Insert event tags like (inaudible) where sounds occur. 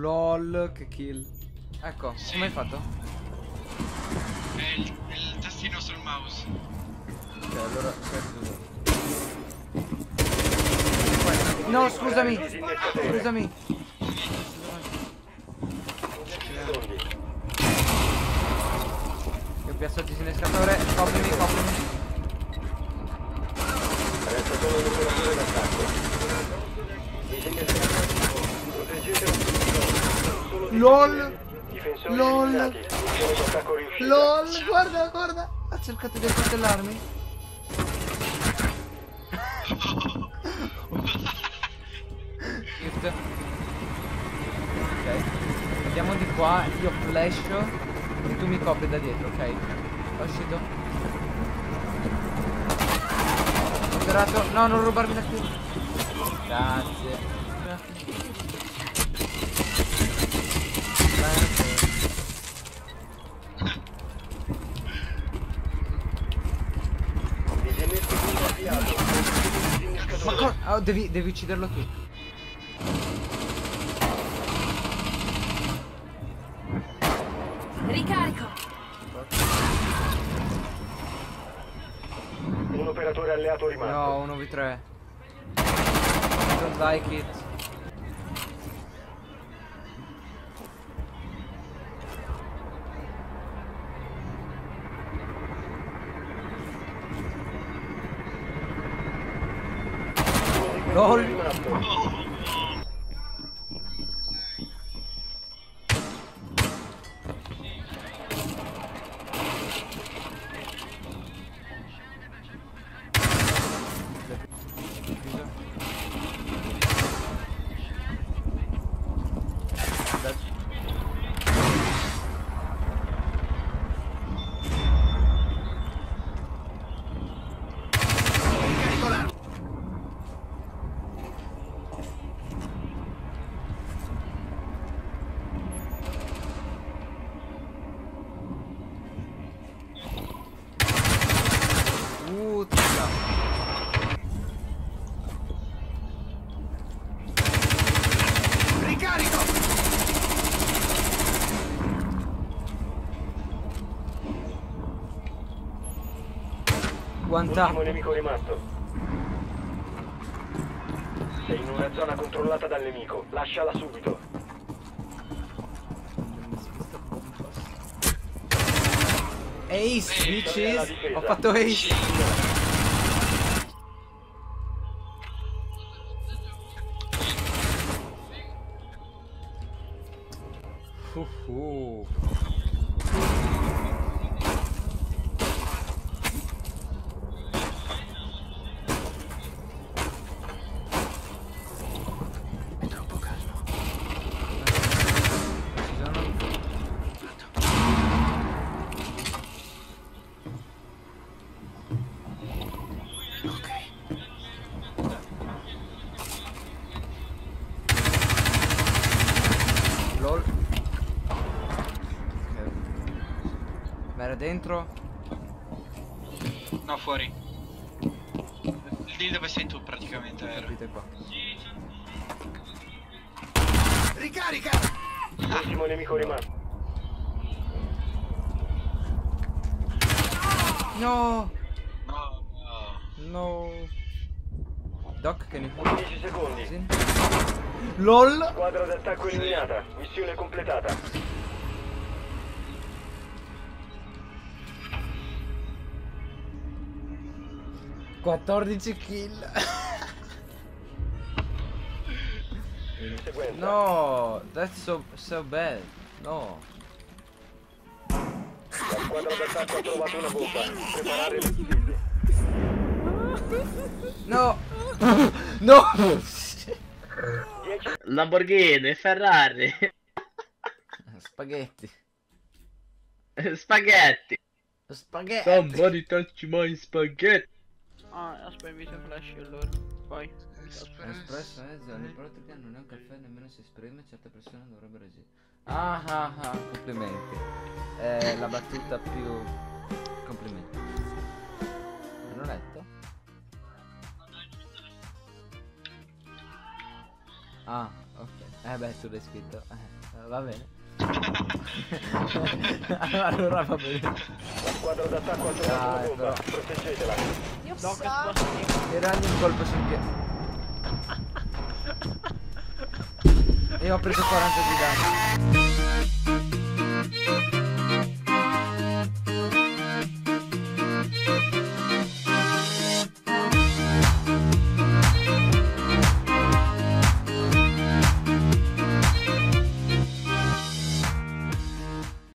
LOL, che kill. Ecco, Sì. come hai fatto? È il, è il tastino sul mouse. Ok, allora aspetta. No, scusami. Scusami. Io piazzo il disinnescatore. Coprimi, coprimi. Resta solo un operatore d'attacco. LOL. LOL. LOL, guarda, guarda. Ha cercato di accoltellarmi. Gift. Ok. Andiamo di qua, io flash e tu mi copri da dietro, ok? È uscito. Moderato. No, non rubarmi la kill. Grazie. Ma Disinnescatore. co- oh, devi, devi ucciderlo tu. Ricarico. Un operatore alleato rimasto. No, 1v3. I don't like it. LOL. One tap. Ultimo nemico rimasto. Sei in una zona controllata dal nemico. Lasciala subito. Ace, bitch, Opa, torre. Uhul. Era dentro? No, fuori. Lì dove sei tu praticamente era. Capite qua. Ricarica! Ultimo nemico rimasto. No! No, no. No! Doc, che ne 15 secondi. Sì. LOL! Squadra d'attacco eliminata. Missione completata. Quattordici kill. In sequenza. No, that's so so bad. No. La squadra d'attacco ha trovato una bomba. Preparare le difese. No. (laughs) no. 10 Lamborghini, Ferrari, Spaghetti. spaghetti. Spaghetti. Somebody touch my spaghetti. Ah, aspetta, invece flash allora. Vai. Espresso è zone, però che non è un caffè nemmeno si esprime, certe persone dovrebbero esistere. Ah ah ah, complimenti. È la battuta più... Complimenti. Hanno letto? Ah, ok. Eh beh, tu l'hai scritto. Eh, va bene. (laughs) allora va bene. La squadra d'attacco ha trovato Dai, bomba. Proteggetela. Io No, che sa. sposti. Tiragli un colpo sul (laughs) piede. E ho preso 40 di danno.